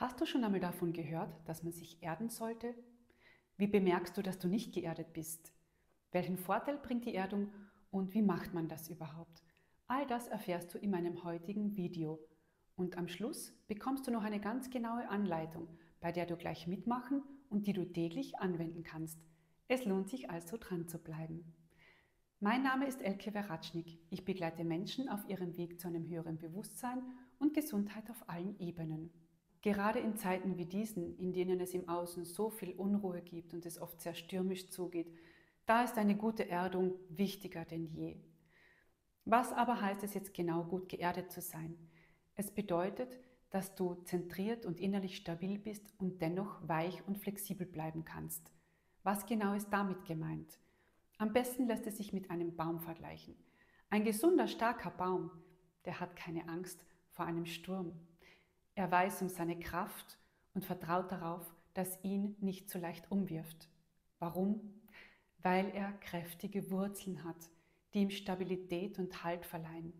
Hast du schon einmal davon gehört, dass man sich erden sollte? Wie bemerkst du, dass du nicht geerdet bist? Welchen Vorteil bringt die Erdung und wie macht man das überhaupt? All das erfährst du in meinem heutigen Video. Und am Schluss bekommst du noch eine ganz genaue Anleitung, bei der du gleich mitmachen und die du täglich anwenden kannst. Es lohnt sich also dran zu bleiben. Mein Name ist Elke Veratschnik. Ich begleite Menschen auf ihrem Weg zu einem höheren Bewusstsein und Gesundheit auf allen Ebenen. Gerade in Zeiten wie diesen, in denen es im Außen so viel Unruhe gibt und es oft sehr stürmisch zugeht, da ist eine gute Erdung wichtiger denn je. Was aber heißt es jetzt genau, gut geerdet zu sein? Es bedeutet, dass du zentriert und innerlich stabil bist und dennoch weich und flexibel bleiben kannst. Was genau ist damit gemeint? Am besten lässt es sich mit einem Baum vergleichen. Ein gesunder, starker Baum, der hat keine Angst vor einem Sturm. Er weiß um seine Kraft und vertraut darauf, dass ihn nicht so leicht umwirft. Warum? Weil er kräftige Wurzeln hat, die ihm Stabilität und Halt verleihen,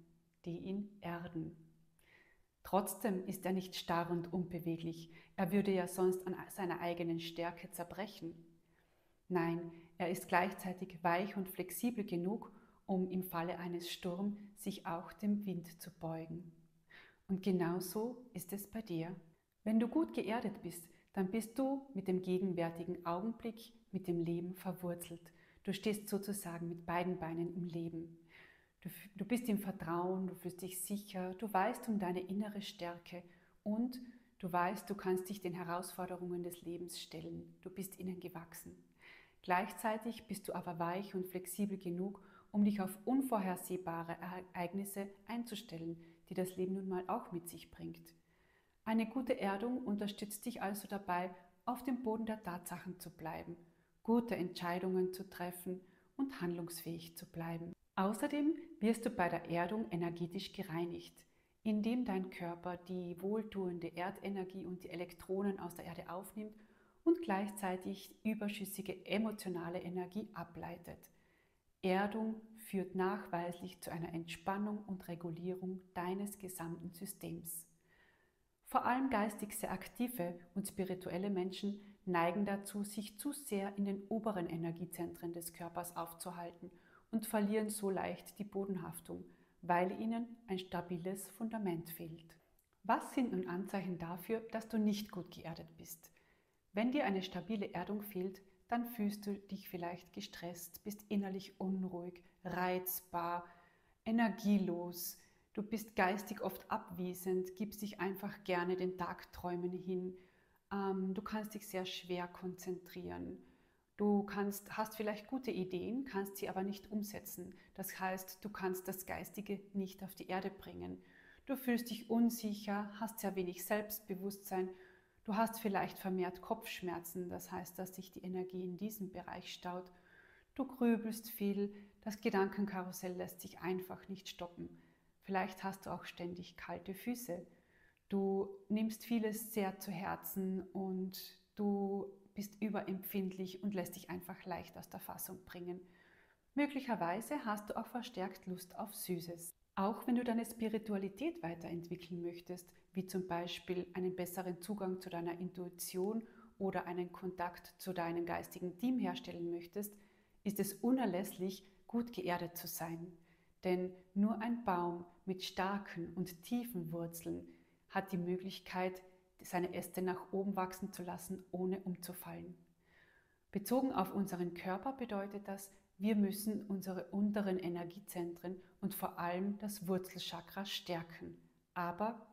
die ihn erden. Trotzdem ist er nicht starr und unbeweglich, er würde ja sonst an seiner eigenen Stärke zerbrechen. Nein, er ist gleichzeitig weich und flexibel genug, um im Falle eines Sturms sich auch dem Wind zu beugen. Und genau so ist es bei dir. Wenn du gut geerdet bist, dann bist du mit dem gegenwärtigen Augenblick, mit dem Leben verwurzelt. Du stehst sozusagen mit beiden Beinen im Leben. Du, du bist im Vertrauen, du fühlst dich sicher, du weißt um deine innere Stärke und du weißt, du kannst dich den Herausforderungen des Lebens stellen. Du bist ihnen gewachsen. Gleichzeitig bist du aber weich und flexibel genug, um dich auf unvorhersehbare Ereignisse einzustellen, die das Leben nun mal auch mit sich bringt. Eine gute Erdung unterstützt dich also dabei, auf dem Boden der Tatsachen zu bleiben, gute Entscheidungen zu treffen und handlungsfähig zu bleiben. Außerdem wirst du bei der Erdung energetisch gereinigt, indem dein Körper die wohltuende Erdenergie und die Elektronen aus der Erde aufnimmt und gleichzeitig überschüssige emotionale Energie ableitet. Erdung führt nachweislich zu einer Entspannung und Regulierung deines gesamten Systems. Vor allem geistig sehr aktive und spirituelle Menschen neigen dazu, sich zu sehr in den oberen Energiezentren des Körpers aufzuhalten und verlieren so leicht die Bodenhaftung, weil ihnen ein stabiles Fundament fehlt. Was sind nun Anzeichen dafür, dass du nicht gut geerdet bist? Wenn dir eine stabile Erdung fehlt, dann fühlst du dich vielleicht gestresst, bist innerlich unruhig, reizbar, energielos. Du bist geistig oft abwesend, gibst dich einfach gerne den Tagträumen hin. Ähm, du kannst dich sehr schwer konzentrieren. Du kannst, hast vielleicht gute Ideen, kannst sie aber nicht umsetzen. Das heißt, du kannst das Geistige nicht auf die Erde bringen. Du fühlst dich unsicher, hast sehr wenig Selbstbewusstsein Du hast vielleicht vermehrt Kopfschmerzen, das heißt, dass sich die Energie in diesem Bereich staut. Du grübelst viel, das Gedankenkarussell lässt sich einfach nicht stoppen. Vielleicht hast du auch ständig kalte Füße. Du nimmst vieles sehr zu Herzen und du bist überempfindlich und lässt dich einfach leicht aus der Fassung bringen. Möglicherweise hast du auch verstärkt Lust auf Süßes. Auch wenn du deine Spiritualität weiterentwickeln möchtest, wie zum Beispiel einen besseren Zugang zu deiner Intuition oder einen Kontakt zu deinem geistigen Team herstellen möchtest, ist es unerlässlich, gut geerdet zu sein. Denn nur ein Baum mit starken und tiefen Wurzeln hat die Möglichkeit, seine Äste nach oben wachsen zu lassen, ohne umzufallen. Bezogen auf unseren Körper bedeutet das, wir müssen unsere unteren Energiezentren und vor allem das Wurzelchakra stärken. Aber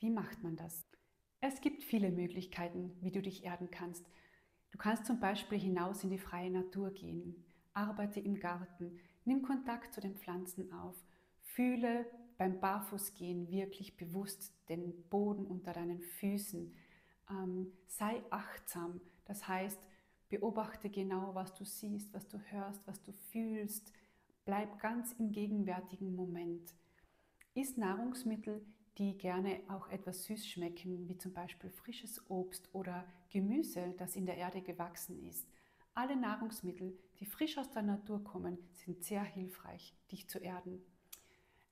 wie macht man das? Es gibt viele Möglichkeiten, wie du dich erden kannst. Du kannst zum Beispiel hinaus in die freie Natur gehen, arbeite im Garten, nimm Kontakt zu den Pflanzen auf, fühle beim Barfußgehen wirklich bewusst den Boden unter deinen Füßen, ähm, sei achtsam, das heißt, beobachte genau, was du siehst, was du hörst, was du fühlst, bleib ganz im gegenwärtigen Moment. Iss Nahrungsmittel, die gerne auch etwas süß schmecken, wie zum Beispiel frisches Obst oder Gemüse, das in der Erde gewachsen ist. Alle Nahrungsmittel, die frisch aus der Natur kommen, sind sehr hilfreich, dich zu erden.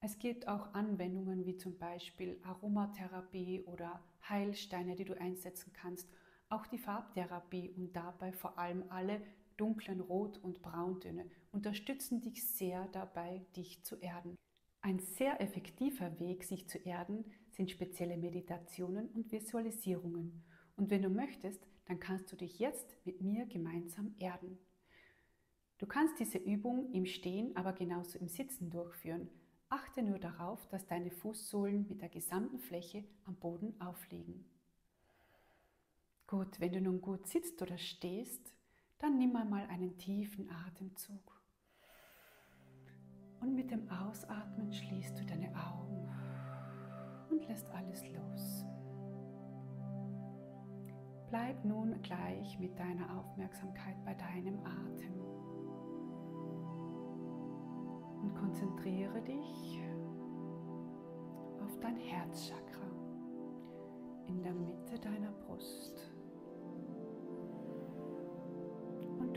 Es gibt auch Anwendungen wie zum Beispiel Aromatherapie oder Heilsteine, die du einsetzen kannst, auch die Farbtherapie und dabei vor allem alle dunklen Rot- und Brauntöne unterstützen dich sehr dabei, dich zu erden. Ein sehr effektiver Weg, sich zu erden, sind spezielle Meditationen und Visualisierungen. Und wenn du möchtest, dann kannst du dich jetzt mit mir gemeinsam erden. Du kannst diese Übung im Stehen, aber genauso im Sitzen durchführen. Achte nur darauf, dass deine Fußsohlen mit der gesamten Fläche am Boden aufliegen. Gut, wenn du nun gut sitzt oder stehst, dann nimm einmal einen tiefen Atemzug. Und mit dem Ausatmen schließt du deine Augen und lässt alles los. Bleib nun gleich mit deiner Aufmerksamkeit bei deinem Atem und konzentriere dich auf dein Herzchakra in der Mitte deiner Brust.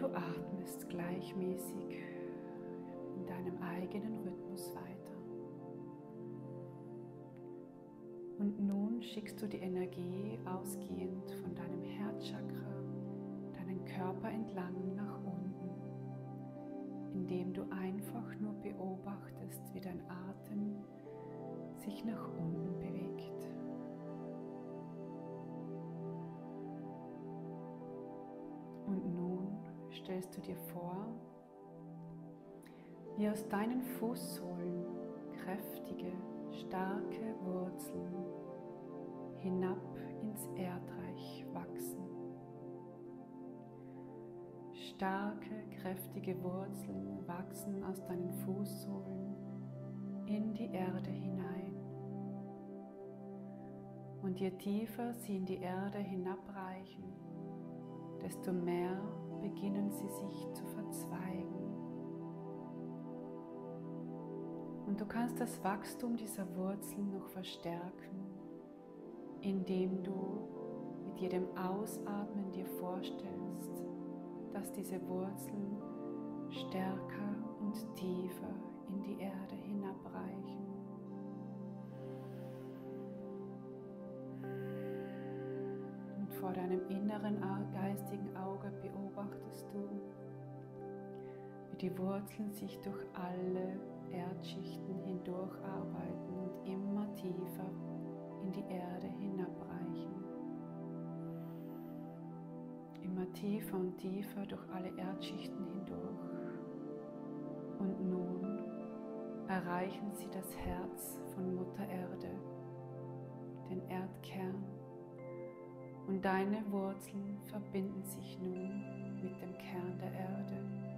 Du atmest gleichmäßig in deinem eigenen Rhythmus weiter. Und nun schickst du die Energie ausgehend von deinem Herzchakra, deinen Körper entlang nach unten, indem du einfach nur beobachtest, wie dein Atem sich nach unten stellst du dir vor, wie aus deinen Fußsohlen kräftige, starke Wurzeln hinab ins Erdreich wachsen. Starke, kräftige Wurzeln wachsen aus deinen Fußsohlen in die Erde hinein. Und je tiefer sie in die Erde hinabreichen, desto mehr beginnen sie sich zu verzweigen. Und du kannst das Wachstum dieser Wurzeln noch verstärken, indem du mit jedem Ausatmen dir vorstellst, dass diese Wurzeln stärker und tiefer in die Erde hinabreichen. Und vor deinem inneren geistigen Auge wie die Wurzeln sich durch alle Erdschichten hindurcharbeiten und immer tiefer in die Erde hinabreichen. Immer tiefer und tiefer durch alle Erdschichten hindurch. Und nun erreichen sie das Herz von Mutter Erde, den Erdkern. Und deine Wurzeln verbinden sich nun mit dem Kern der Erde.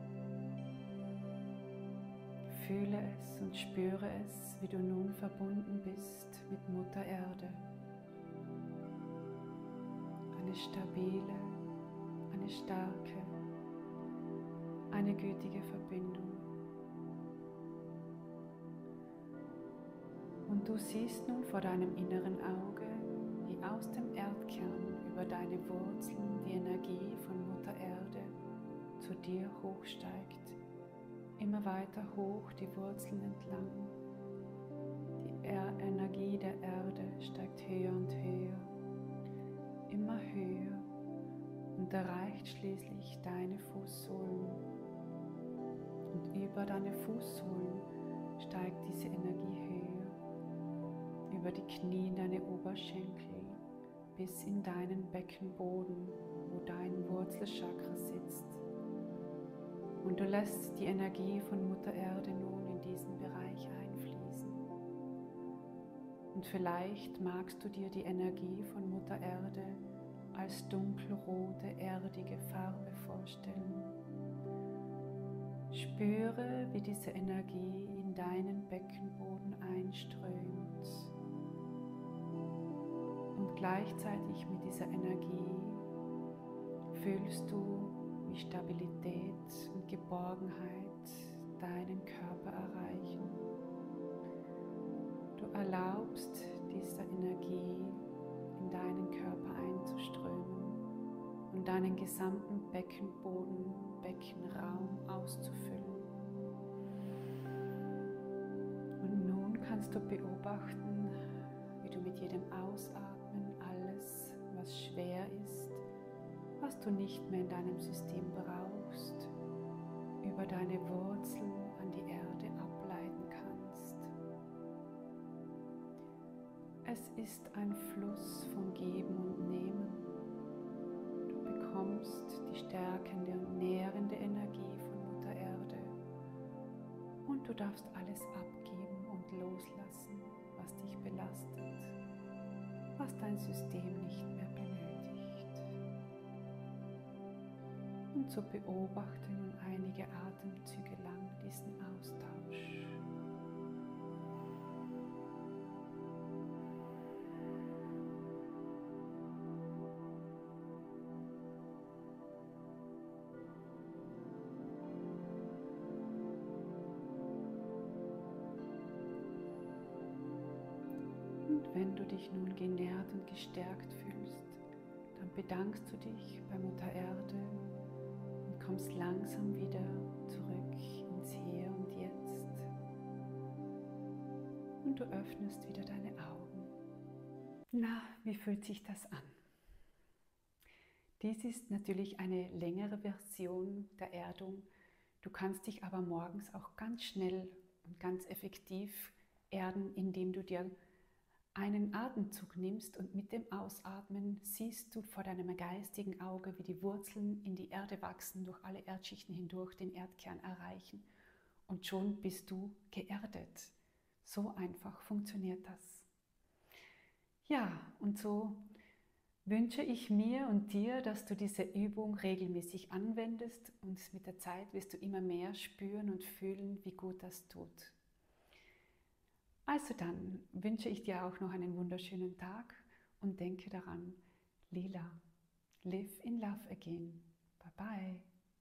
Fühle es und spüre es, wie du nun verbunden bist mit Mutter Erde. Eine stabile, eine starke, eine gütige Verbindung. Und du siehst nun vor deinem inneren Auge, wie aus dem Erdkern über deine Wurzeln die Energie von Mutter Erde zu dir hochsteigt immer weiter hoch die Wurzeln entlang. Die er Energie der Erde steigt höher und höher, immer höher und erreicht schließlich deine Fußsohlen. Und über deine Fußsohlen steigt diese Energie höher, über die Knie in deine Oberschenkel bis in deinen Beckenboden, wo dein Wurzelchakra sitzt. Und du lässt die Energie von Mutter Erde nun in diesen Bereich einfließen. Und vielleicht magst du dir die Energie von Mutter Erde als dunkelrote, erdige Farbe vorstellen. Spüre, wie diese Energie in deinen Beckenboden einströmt. Und gleichzeitig mit dieser Energie fühlst du, wie Stabilität und Geborgenheit deinen Körper erreichen. Du erlaubst dieser Energie in deinen Körper einzuströmen und deinen gesamten Beckenboden, Beckenraum auszufüllen. Und nun kannst du beobachten, wie du mit jedem Ausatmen alles, was schwer ist, was du nicht mehr in deinem System brauchst, über deine Wurzeln an die Erde ableiten kannst. Es ist ein Fluss von Geben und Nehmen. Du bekommst die stärkende und nährende Energie von Mutter Erde und du darfst alles abgeben und loslassen, was dich belastet, was dein System nicht mehr Und so beobachte nun einige Atemzüge lang diesen Austausch. Und wenn du dich nun genährt und gestärkt fühlst, dann bedankst du dich bei Mutter Erde und kommst langsam wieder zurück ins Hier und Jetzt. Und du öffnest wieder deine Augen. Na, wie fühlt sich das an? Dies ist natürlich eine längere Version der Erdung. Du kannst dich aber morgens auch ganz schnell und ganz effektiv erden, indem du dir einen Atemzug nimmst und mit dem Ausatmen siehst du vor deinem geistigen Auge, wie die Wurzeln in die Erde wachsen, durch alle Erdschichten hindurch den Erdkern erreichen. Und schon bist du geerdet. So einfach funktioniert das. Ja, und so wünsche ich mir und dir, dass du diese Übung regelmäßig anwendest und mit der Zeit wirst du immer mehr spüren und fühlen, wie gut das tut. Also dann wünsche ich dir auch noch einen wunderschönen Tag und denke daran, Lila, live in love again. Bye bye.